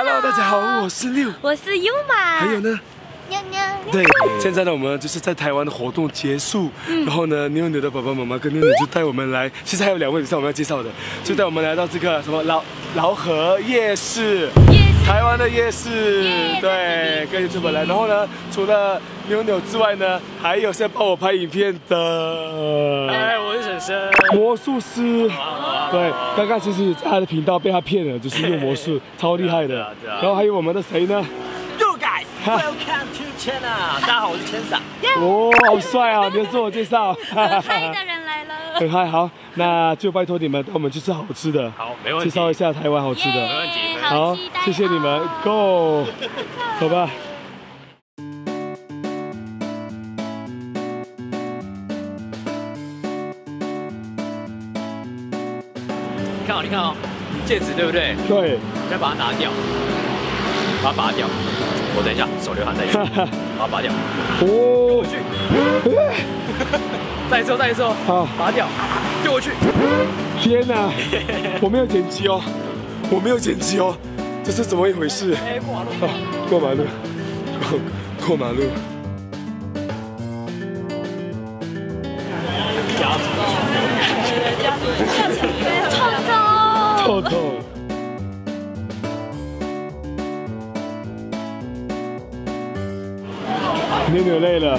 Hello，大家好，我是六，我是马，还有呢？妞妞，对，现在呢，我们就是在台湾的活动结束，然后呢，妞妞的爸爸妈妈跟妞妞就带我们来，其实还有两位女生我们要介绍的，就带我们来到这个什么老老河夜市，夜市台湾的夜市，对，跟着我们来，然后呢，除了妞妞之外呢，还有在帮我拍影片的，哎，我是婶婶。魔术师，对，刚刚其实他的频道被他骗了，就是用魔术，超厉害的。然后还有我们的谁呢？Yo guys, welcome to China。大家好，我是千赏。哦，好帅啊！你的自我介绍。很 嗨的人来了，很 嗨，好，那就拜托你们带我们去吃好吃的，好没问题介绍一下台湾好吃的。没。问题好谢谢你们，Go，走吧。看哦，你看哦，戒指对不对？对，你要把它拿掉，把它拔掉。我等一下，手流汗再一次，把它拔掉。哦，再一次哦，再一次哦。好拔掉，丢回去。天哪，我没有剪辑哦，我没有剪辑哦，这是怎么一回事？哎，过马路。哦，过马路，过过马路。臭臭，臭臭。妞妞累了，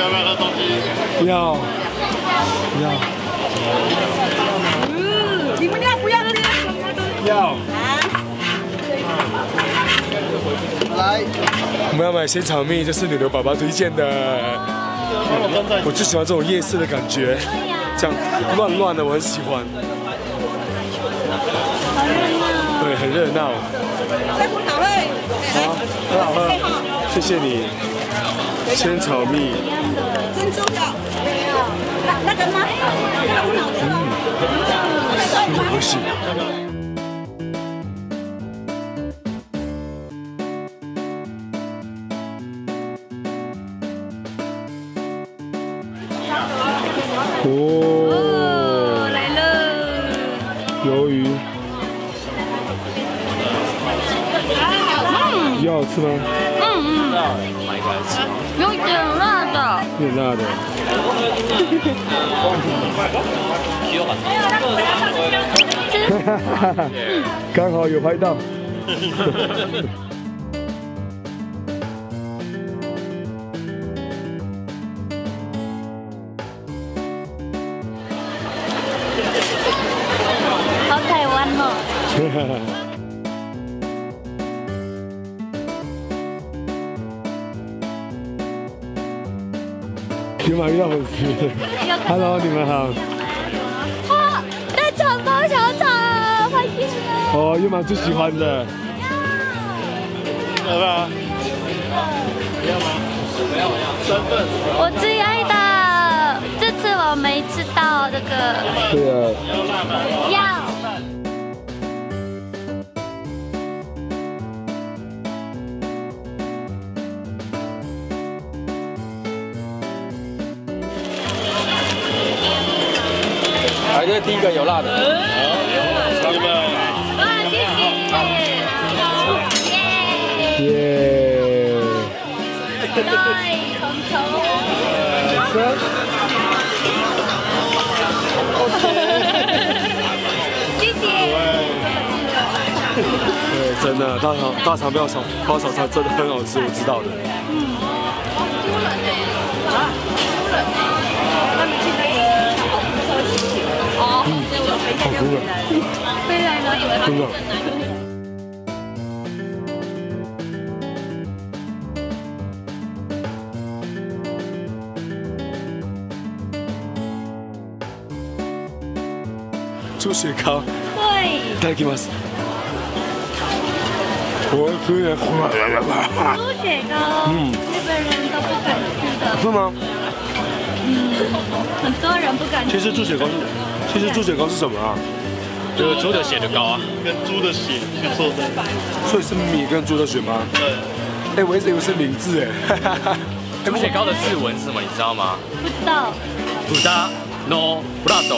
要不要喝东西？要要你们要不要吃？要，来，我们要买鲜草蜜，这是牛牛爸爸推荐的。我最喜欢这种夜市的感觉，这样乱乱的我很喜欢。对，很热闹。再不好会。好，很好喝，谢谢你。鲜草蜜，珍珠的。那那个吗？那个很好吃哦。真的不是。哦，哦，来了，鱿鱼，好吃吗？嗯嗯，买一个来吃。有点辣的，有点辣的。刚好有拍到。好台湾哦，有马遇到粉丝，Hello，你们好。哇，在长包小草，发现了，哦，有马最喜欢的。要不要吗？我最爱的，这次我没吃到这个，对啊。要。来，这第一个有辣的。哇，谢谢，耶，耶。对，虫虫，谢谢。对，真的大肠大肠包小包小肠真的很好吃，我知道的。好吃的，回来了，真的。猪血糕，对，いただきます。我吃的，猪血糕，嗯日本人都不敢吃的，是吗？很多人不敢吃。其实猪血糕是， 其实猪血糕是什么啊？就是猪的血的糕啊。跟猪的血去做的。所以是米跟猪的血吗？对，哎，我一直以为是名字哎。猪血糕的字文是什么？你知道吗？不知道，？Buda no blood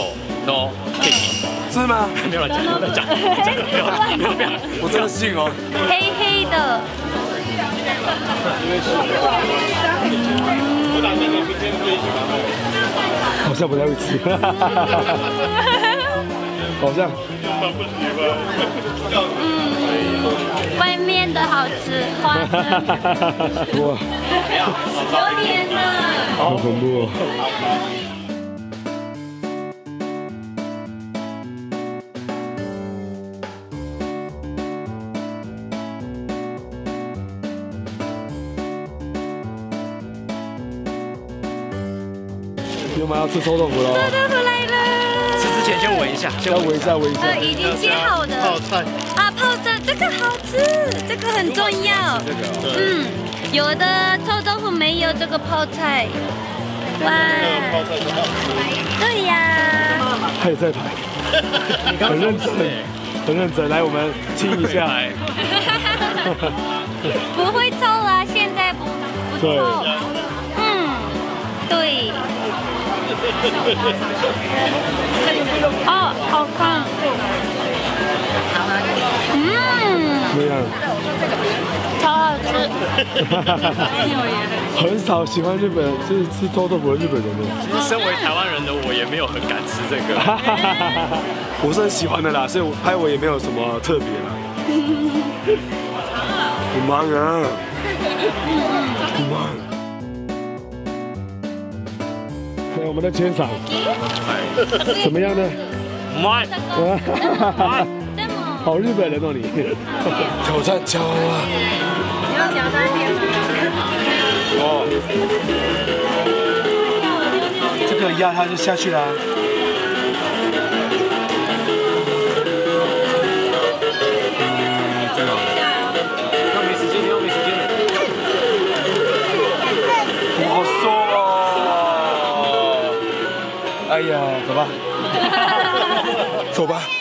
no cake。是吗？没有乱讲，没有乱讲，没有没有没有。我真的信哦。黑黑的，好像不太会吃，好像。外面的好吃，花生 哇，榴莲呢。好恐怖哦！有马要吃臭豆腐了。臭！豆腐来了，吃之前先闻一下，先要闻一下，闻一下。呃，已经切好的泡菜，啊，泡菜这个好吃，这个很重要。这个哦嗯，有的臭豆腐没有这个泡菜，哇，泡菜很好吃。对呀，他也在排，很认真，很认真。来，我们亲一下。不会臭啊，现在不不对臭。嗯，对。哦，好看。嗯，怎么样？超好吃。很少喜欢日本，就是吃臭豆腐的日本人呢。其实身为台湾人的我也没有很敢吃这个。我是很喜欢的啦，所以我拍我也没有什么特别啦。很忙啊，很忙。看我们的千嫂怎么样呢？好 日本人哦你！挑战骄傲啊！要挑战点吗？哦，这个压它就下去啦。嗯，走吧。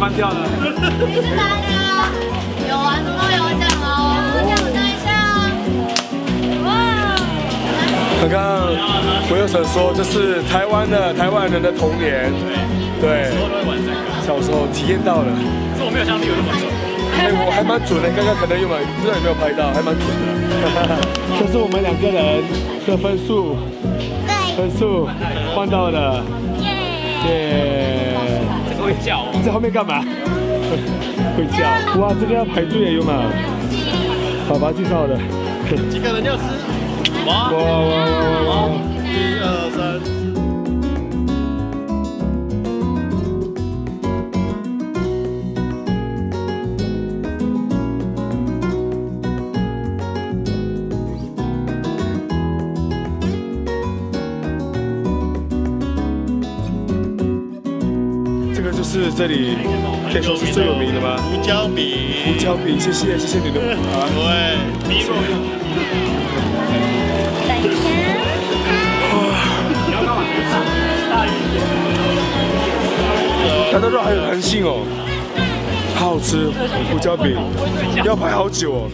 关掉了。你是哪里啊？有啊，什么都有奖哦，挑战一下哦。哇，刚刚我有想说，这是台湾的台湾人的童年，对，我都会玩这个，小时候体验到了。可是我没有像你有那么准。哎，我还蛮准的，刚刚可能有没有不知道有没有拍到，还蛮准的。这是我们两个人的分数，分数换到了，耶！会叫哦。你在后面干嘛？会叫。哇，这个要排队耶，有吗？爸爸介绍的。几个人要吃？哇哇哇哇哇就是这里可以说是最有名的吗？胡椒饼。胡椒饼，谢谢谢谢你的啊。对，米肉。等一下，它的肉还有弹性哦，好好吃，胡椒饼要排好久哦。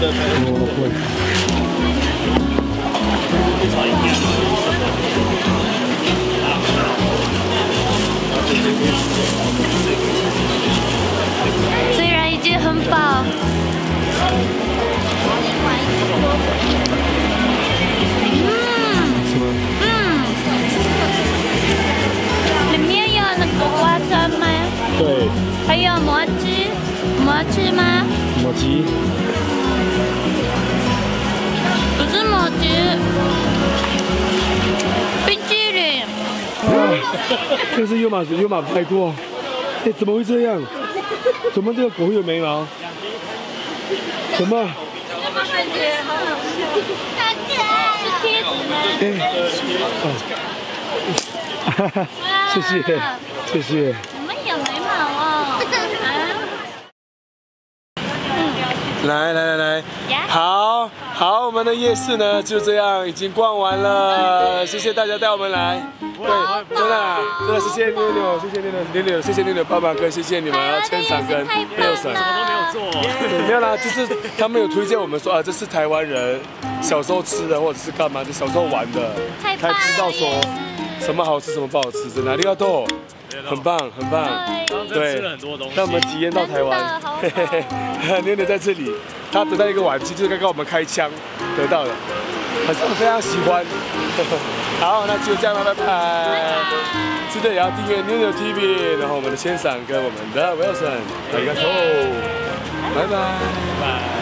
粉。我会。虽然已经很饱，嗯里面有那个花生吗？对，还有蘑鸡，蘑鸡吗？抹鸡。不是蘑鸡，冰淇淋。哇，这是优马优马拍过，哎，怎么会这样？怎么这个狗会有眉毛？什么？感觉好好笑，感觉是贴纸吗？谢谢 谢谢。你们有眉毛哦。来来来来，好好，我们的夜市呢就这样已经逛完了，谢谢大家带我们来。对，真的啊真的谢谢妞妞，谢谢妞妞妞妞，谢谢妞妞爸爸哥谢谢你们，然后千赏跟六婶。没有做，没有啦，就是他们有推荐我们说啊，这是台湾人小时候吃的，或者是干嘛，就小时候玩的，才知道说什么好吃，什么不好吃，真的，里奥豆，很棒，很棒，对吃了很多东西。让我们体验到台湾妞妞 在这里，她得到一个玩具，就是刚刚我们开枪得到的，很非常喜欢。好，那就这样了，拜拜。记得也要订阅妞妞 TV，然后我们的千赏跟我们的 Wilson，拜拜。拜。